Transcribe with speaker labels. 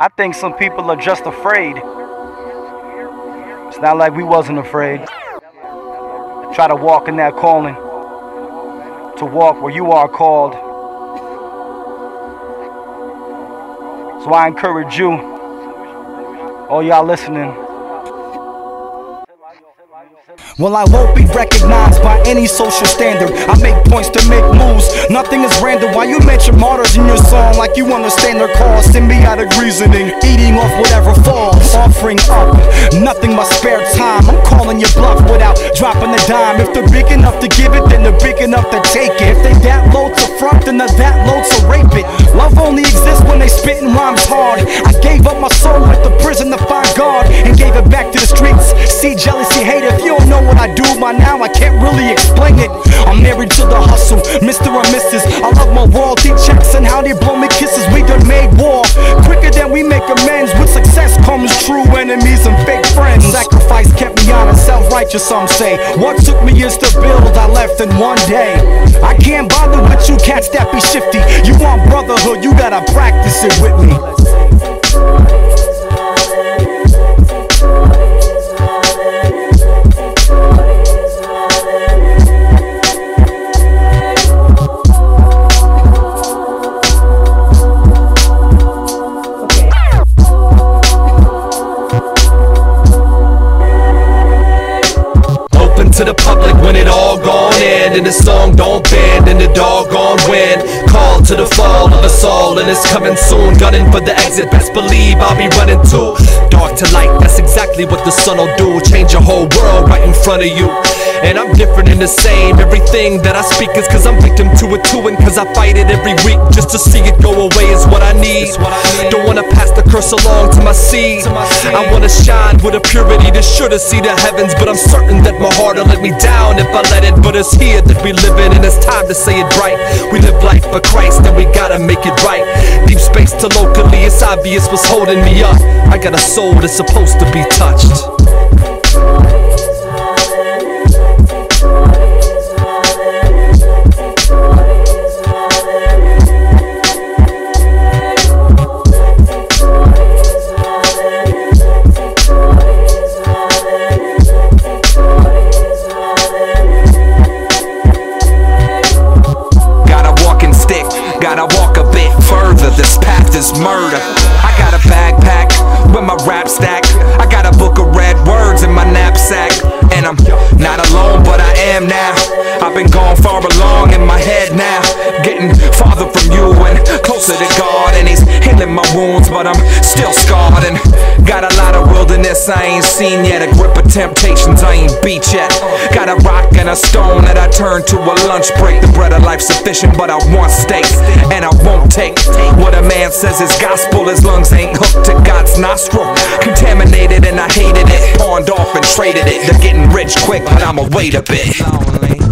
Speaker 1: I think some people are just afraid. It's not like we wasn't afraid. Try to walk in that calling. To walk where you are called. So I encourage you, all y'all listening.
Speaker 2: Well, I won't be recognized by any social standard. I make points to make moves, nothing is random. Why you mention martyrs in your song like you understand their cause? Symbiotic reasoning, eating off whatever falls. Offering up, nothing but spare time. I'm calling your bluff without dropping a dime. If they're big enough to give it, then they're big enough to take it. If they that low to front, then they're that low to rape it. Love only exists when they spitting rhymes hard. I gave up my soul at the prison to find God and gave it back to the streets. See jealousy, hate if you don't know what I do by now, I can't really explain it. I'm married to the hustle, Mr. or Mrs. I love my royalty how they me kisses. We done made war quicker than we make amends. With success comes true enemies and fake friends. Sacrifice kept me honest, self righteous, some say. What took me years to build, I left in one day. I can't bother with you cats that be shifty. You want brotherhood, you gotta practice it with me.
Speaker 3: It all gone in And the song don't bend in the doggone wind. Call to the fall of us all and it's coming soon. Gunning for the exit, best believe I'll be running too to light, that's exactly what the sun will do. Change your whole world right in front of you. And I'm different in the same. Everything that I speak is cause I'm victim to it too. And cause I fight it every week Just to see it go away is what I need. Don't wanna pass the curse along to my seed. I wanna shine with a purity that should have see the heavens. But I'm certain that my heart will let me down if I let it. But it's here that we live in and it's time to say it bright We live life for Christ and we gotta make it right. Deep space to locally, it's obvious what's holding me up. I got a soul supposed to be touched is murder. I got a backpack with my rap stack. I got a book of red words in my knapsack. And I'm not alone, but I am now. I've been gone far along wilderness I ain't seen yet. A grip of temptations I ain't beat yet. Got a rock and a stone that I turn to a lunch break. The bread of life sufficient, but I want steak. And I won't take what a man says is gospel. His lungs ain't hooked to God's nostril. Contaminated and I hated it. Pawned off and traded it. They're getting rich quick, but I'ma wait a bit.